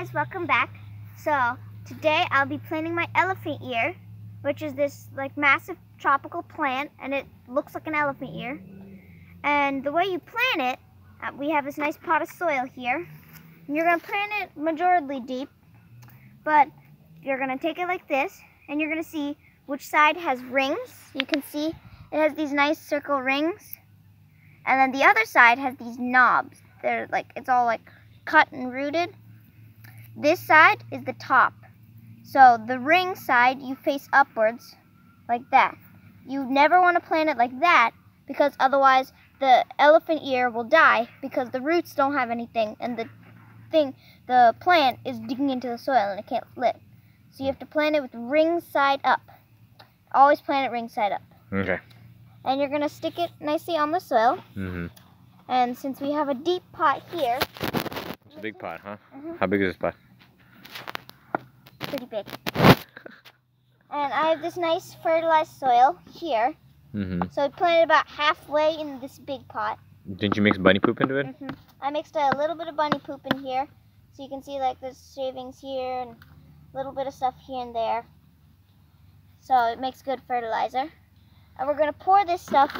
guys, welcome back. So today I'll be planting my elephant ear, which is this like massive tropical plant, and it looks like an elephant ear. And the way you plant it, uh, we have this nice pot of soil here. And you're gonna plant it majorly deep, but you're gonna take it like this, and you're gonna see which side has rings. You can see it has these nice circle rings, and then the other side has these knobs. They're like it's all like cut and rooted. This side is the top. So the ring side, you face upwards like that. You never want to plant it like that because otherwise the elephant ear will die because the roots don't have anything and the thing, the plant is digging into the soil and it can't live. So you have to plant it with ring side up. Always plant it ring side up. Okay. And you're going to stick it nicely on the soil. Mm-hmm. And since we have a deep pot here, It's a big pot, huh? Mhm. How big is this pot? pretty big. And I have this nice fertilized soil here. Mm-hmm. So I planted about halfway in this big pot. Didn't you mix bunny poop into it? hmm I mixed a little bit of bunny poop in here. So you can see like there's shavings here and a little bit of stuff here and there. So it makes good fertilizer. And we're going to pour this stuff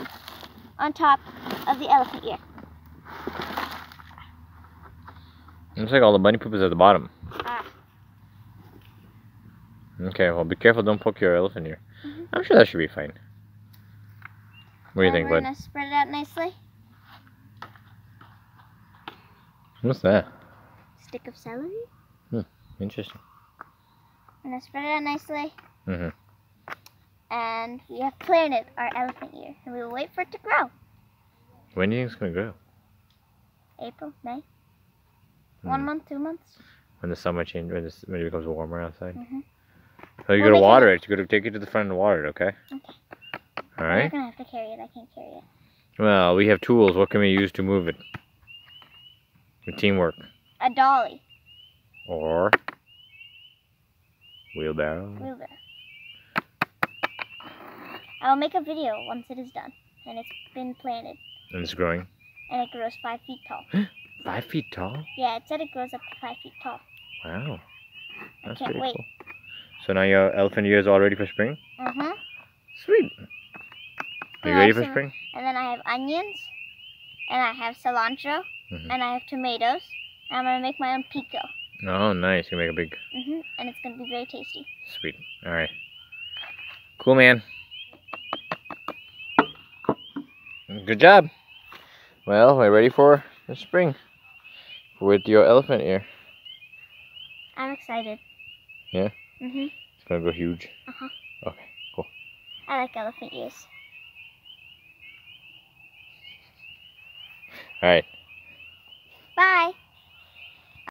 on top of the elephant ear. Looks like all the bunny poop is at the bottom. Ah. Okay, well, be careful. Don't poke your elephant ear. Mhm. I'm sure that should be fine. What do you think, We're bud? going to spread it out nicely. What's that? Stick of celery. Hmm. Interesting. We're going to spread it out nicely. Mm-hmm. and we have planted our elephant ear, and we will wait for it to grow. When do you think it's gonna grow? April, May, one Hmm. month, two months. When the summer changes, when, this- when it becomes warmer outside. Mhm. So you We'll gotta make it- water it. You gotta take it to the front and water it, okay? Okay. All You're right. gonna have to carry it. I can't carry it. Well, we have tools. What can we use to move it? With teamwork. A dolly, Or wheelbarrow. wheelbarrow. I'll make a video once it is done, and it's been planted, And it's growing. and it grows five feet tall. Five feet tall. Yeah, it said it grows up to five feet tall. Wow. That's pretty wait. cool. So now your elephant ear is all ready for spring? Mm-hmm. Sweet. Are you ready for so- spring? And then I have onions, and I have cilantro, Mhm. and I have tomatoes. And I'm gonna make my own pico. Oh, nice. You make a big hmm And it's gonna be very tasty. sweet. All right. Cool, man. Good job. Well, we're ready for the spring with your elephant ear. I'm excited. Yeah? Mhm. It's gonna go huge. Uh-huh. Okay, cool. I like elephant ears. All right.